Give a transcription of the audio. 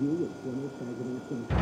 interview with former President Clinton.